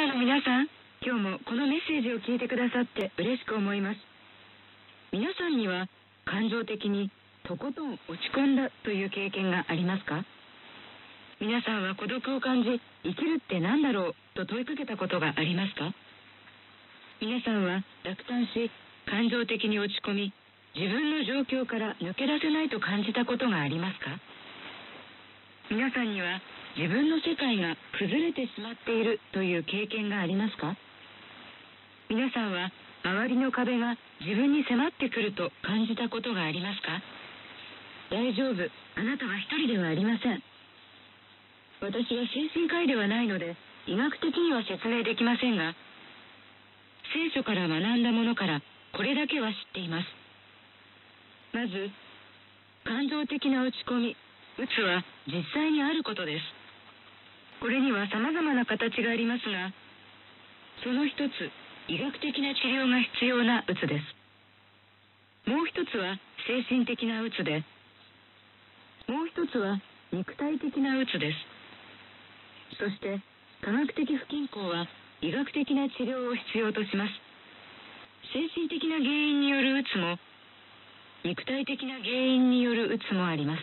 ナーの皆さん、今日もこのメッセージを聞いてくださって嬉しく思います。皆さんには感情的にとことん落ち込んだという経験がありますか？皆さんは孤独を感じ、生きるって何だろうと問いかけたことがありますか？皆さんは落胆し、感情的に落ち込み、自分の状況から抜け出せないと感じたことがありますか？皆さんには自分の世界が崩れてしまっているという経験がありますか？皆さんは周りの壁が自分に迫ってくると感じたことがありますか？大丈夫、あなたは一人ではありません。私は精神科医ではないので医学的には説明できませんが、聖書から学んだものからこれだけは知っています。まず、感情的な落ち込み、うつは実際にあることです。これには様々な形がありますが、その一つ、医学的な治療が必要なうつです。もう一つは精神的なうつで、もう一つは肉体的なうつです。そして、科学的不均衡は医学的な治療を必要とします。精神的な原因によるうつも、肉体的な原因によるうつもあります。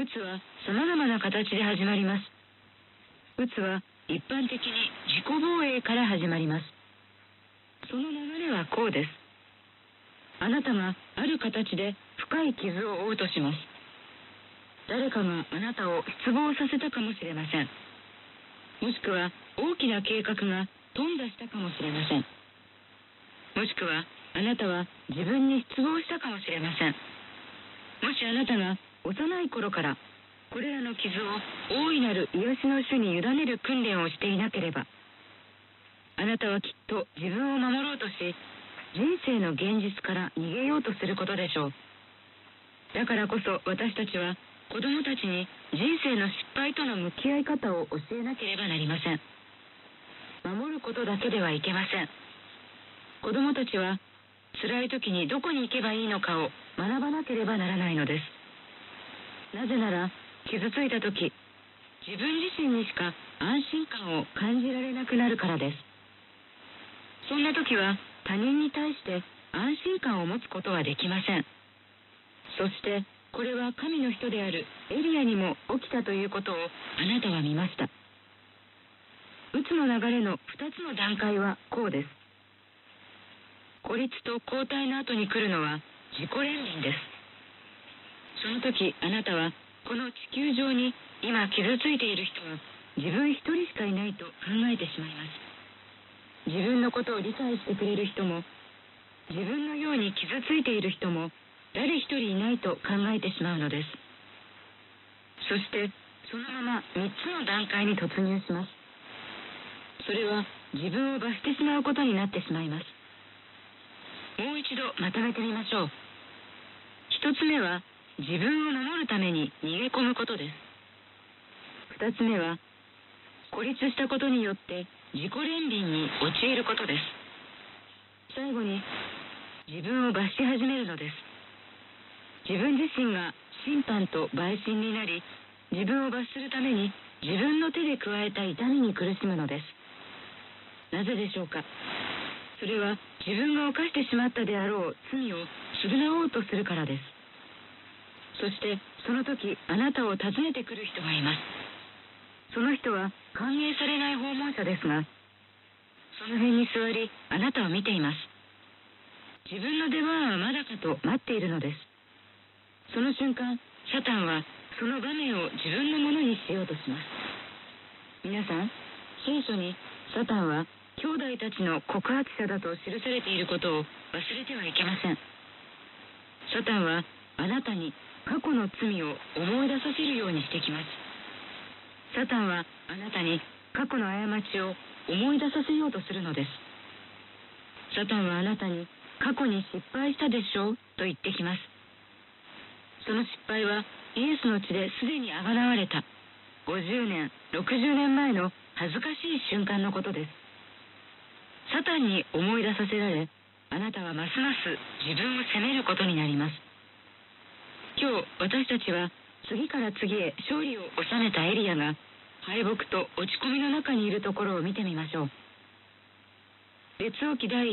うつは様々な形で始まります。うつは一般的に自己防衛から始まります。その流れはこうです。あなたがある形で深い傷を負うとします。誰かがあなたを失望させたかもしれません。もしくは大きな計画が頓挫したかもしれません。もしくはあなたは自分に失望したかもしれません。もしあなたが幼い頃からこれらの傷を大いなる癒しの主に委ねる訓練をしていなければ、あなたはきっと自分を守ろうとし、人生の現実から逃げようとすることでしょう。だからこそ私たちは子供たちに人生の失敗との向き合い方を教えなければなりません。守ることだけではいけません。子供たちは辛い時にどこに行けばいいのかを学ばなければならないのです。なぜなら傷ついた時自分自身にしか安心感を感じられなくなるからです。そんな時は他人に対して安心感を持つことはできません。そしてこれは神の人であるエリアにも起きたということをあなたは見ました。うつの流れの2つの段階はこうです。孤立と交代の後に来るのは自己憐憫です。その時あなたはこの地球上に今傷ついている人は自分一人しかいないと考えてしまいます。自分のことを理解してくれる人も自分のように傷ついている人も誰一人いないと考えてしまうのです。そしてそのまま3つの段階に突入します。それは自分を罰してしまうことになってしまいます。もう一度まとめてみましょう。1つ目は自分を守るために逃げ込むことです。2つ目は孤立したことによって自己憐憫に陥ることです。最後に自分を罰し始めるのです。自分自身が審判と陪審になり自分を罰するために自分の手で加えた痛みに苦しむのです。なぜでしょうか。それは自分が犯してしまったであろう罪を償おうとするからです。そしてその時あなたを訪ねてくる人がいます。その人は歓迎されない訪問者ですがその辺に座りあなたを見ています。自分の出番はまだかと待っているのです。その瞬間サタンはその場面を自分のものにしようとします。皆さん聖書にサタンは兄弟たちの告発者だと記されていることを忘れてはいけません。サタンはあなたに過去の罪を思い出させるようにしてきます。サタンはあなたに過去の過ちを思い出させようとするのです。サタンはあなたに過去に失敗したでしょうと言ってきます。その失敗はイエスの血ですでにあがらわれた。50年60年前の恥ずかしい瞬間のことです。サタンに思い出させられあなたはますます自分を責めることになります。今日私たちは次から次へ勝利を収めたエリアが敗北と落ち込みの中にいるところを見てみましょう。列王記第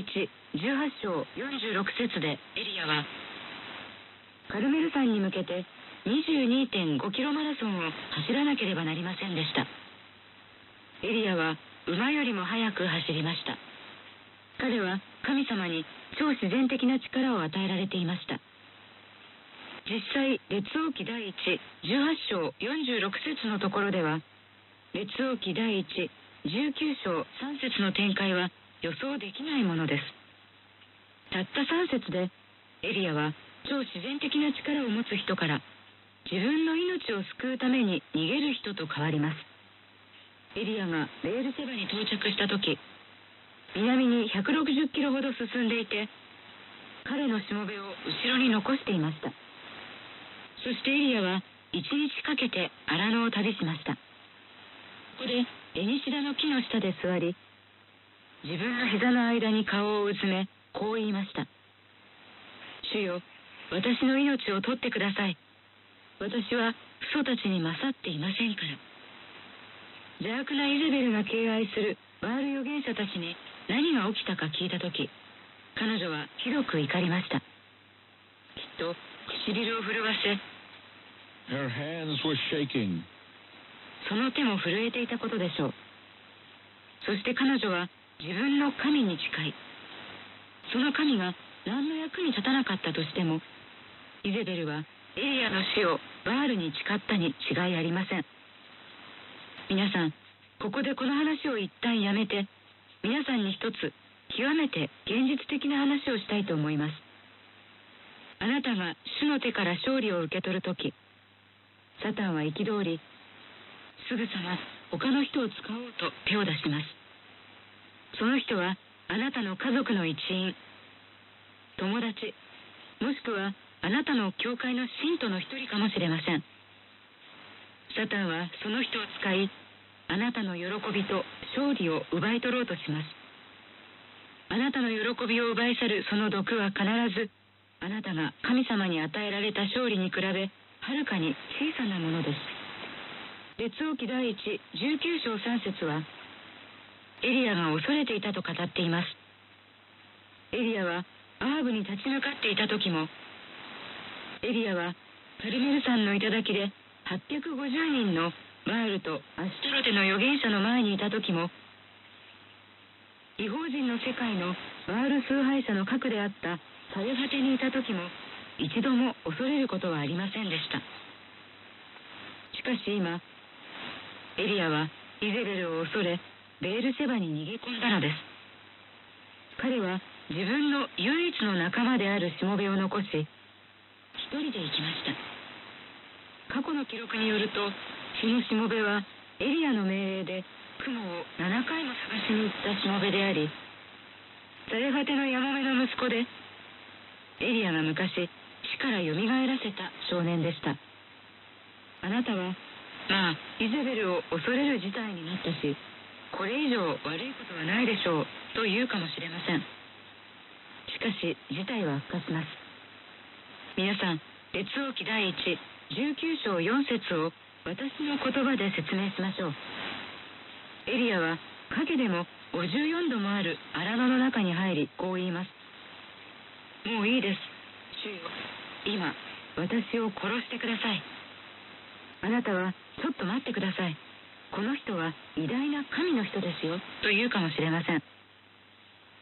118章46節でエリアはカルメル山に向けて22.5キロマラソンを走らなければなりませんでした。エリアは馬よりも速く走りました。彼は神様に超自然的な力を与えられていました。実際列王記第118章46節のところでは列王記第119章3節の展開は予想できないものです。たった3節でエリアは超自然的な力を持つ人から自分の命を救うために逃げる人と変わります。エリアがレールセバに到着した時南に160キロほど進んでいて彼のしもべを後ろに残していました。そしてエリアは一日かけて荒野を旅しました。ここでエニシダの木の下で座り自分の膝の間に顔をうずめこう言いました主よ私の命を取ってください。私は父祖たちに勝っていませんから。邪悪なイゼベルが敬愛するバール預言者たちに何が起きたか聞いた時彼女はひどく怒りました。きっと唇を震わせ Her hands were shaking. その手も震えていたことでしょう。そして彼女は自分の神に誓い。その神が何の役に立たなかったとしてもイゼベルはエリアの死をバールに誓ったに違いありません。皆さんここでこの話を一旦やめて皆さんに一つ極めて現実的な話をしたいと思います。あなたが主の手から勝利を受け取るときサタンは憤りすぐさま他の人を使おうと手を出します。その人はあなたの家族の一員。友達もしくはあなたの教会の信徒の一人かもしれません。サタンはその人を使いあなたの喜びと勝利を奪い取ろうとします。あなたの喜びを奪い去るその毒は必ずあなたが神様に与えられた勝利に比べはるかに小さなものです。列王記第一19章3節はエリアが恐れていたと語っています。エリアはアーブに立ち向かっていた時もエリアはカルメル山の頂で850人のバールとアストロテの預言者の前にいた時も違法人の世界のバール崇拝者の核であったサレファテにいた時も一度も恐れることはありませんでした。しかし今エリアはイゼベルを恐れベールセバに逃げ込んだのです。彼は自分の唯一の仲間であるしもべを残し一人で行きました。過去の記録によるとそのしもべはエリアの命令で雲を7回も探しに行ったしもべでありザレファテのヤモメの息子でエリアが昔からよみがえらせた少年でした。あなたはまあイゼベルを恐れる事態になったしこれ以上悪いことはないでしょうと言うかもしれません。しかし事態は悪化します。皆さん列王記第119章4節を私の言葉で説明しましょう。エリアは影でも54度もある荒野の中に入りこう言います。もういいです。主よ。今私を殺してください。あなたはちょっと待ってください。この人は偉大な神の人ですよ。と言うかもしれません。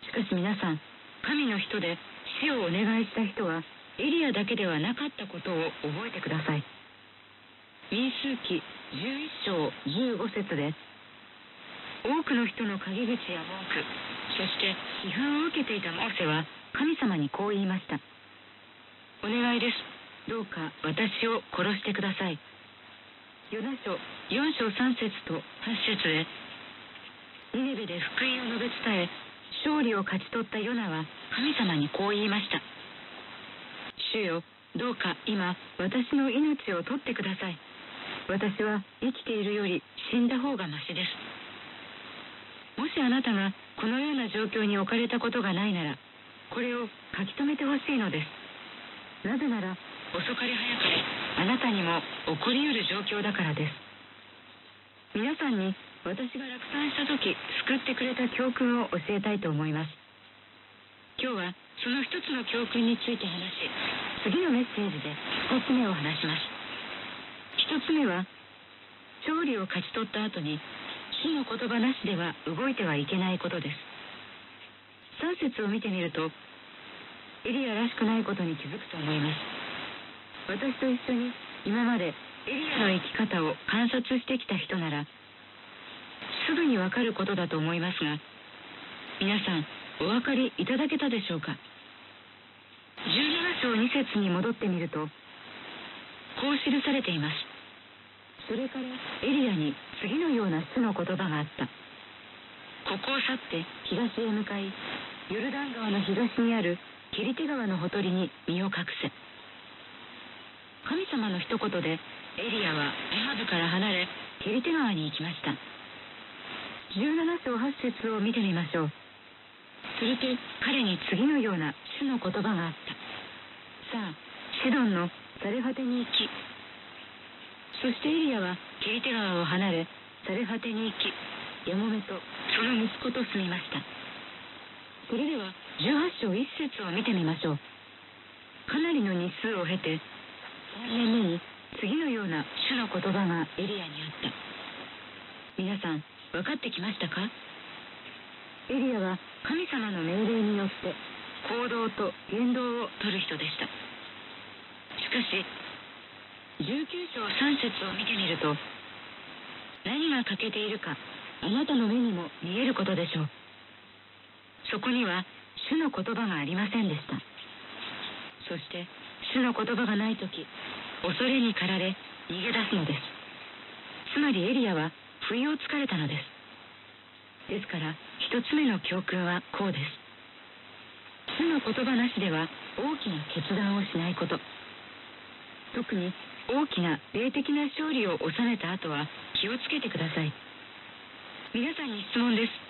しかし皆さん神の人で死をお願いした人はエリアだけではなかったことを覚えてください。民数記11章15節で多くの人の陰口や文句そして批判を受けていたモーセは神様にこう言いました。お願いです。どうか私を殺してください。ヨナ書4章3節と8節でニネベで福音を述べ伝え勝利を勝ち取ったヨナは神様にこう言いました。主よどうか今私の命を取ってください。私は生きているより死んだ方がましです。もしあなたがこのような状況に置かれたことがないならこれを書き留めてほしいのです。なぜなら遅かれ早かれあなたにも起こりうる状況だからです。皆さんに私が落胆した時救ってくれた教訓を教えたいと思います。今日はその一つの教訓について話し次のメッセージで二つ目を話します。一つ目は勝利を勝ち取った後に主の言葉なしでは動いてはいけないことです。3節を見てみるとエリアらしくないことに気づくと思います。私と一緒に今までエリアの生き方を観察してきた人ならすぐにわかることだと思いますが皆さんお分かりいただけたでしょうか？17章2節に戻ってみるとこう記されています。それからエリアに次のような主の言葉があった。ここを去って東へ向かいヨルダン川の東にあるケリテ川のほとりに身を隠せ。神様の一言でエリアはエハブから離れケリテ川に行きました。17章8節を見てみましょう。すると彼に次のような主の言葉があった。さあシドンのザレファテに行き。そしてエリアはケリテ川を離れザレファテに行きヤモメとその息子と住みました。それでは18章1節を見てみましょう。かなりの日数を経て3年目に次のような主の言葉がエリアにあった。皆さん分かってきましたか？エリアは神様の命令によって行動と言動をとる人でした。しかし19章3節を見てみると何が欠けているかあなたの目にも見えることでしょう。そこには主の言葉がありませんでした。そして主の言葉がない時恐れに駆られ逃げ出すのです。つまりエリアは不意をつかれたのです。ですから一つ目の教訓はこうです。主の言葉なしでは大きな決断をしないこと。特に大きな霊的な勝利を収めた後は気をつけてください。皆さんに質問です。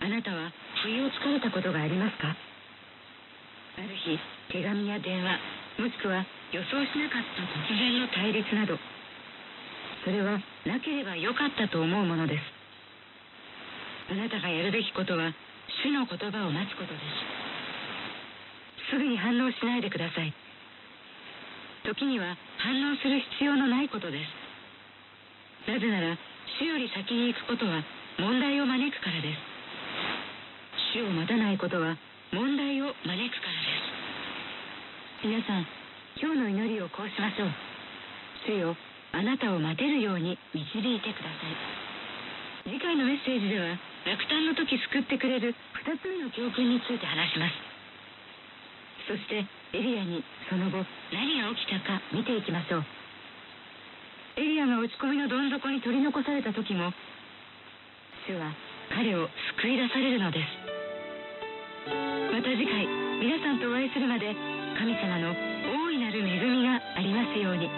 あなたは不意をつかれたことがありますか？ある日手紙や電話もしくは予想しなかった突然の対立などそれはなければよかったと思うものです。あなたがやるべきことは主の言葉を待つことです。すぐに反応しないでください。時には反応する必要のないことです。なぜなら主より先に行くことは問題を招くからです。主を待たないことは問題を招くからです。皆さん今日の祈りをこうしましょう。主よあなたを待てるように導いてください。次回のメッセージでは落胆の時救ってくれる2つ目の教訓について話します。そしてエリアにその後何が起きたか見ていきましょう。エリアが落ち込みのどん底に取り残された時も主は彼を救い出されるのです。また次回皆さんとお会いするまで神様の大いなる恵みがありますように。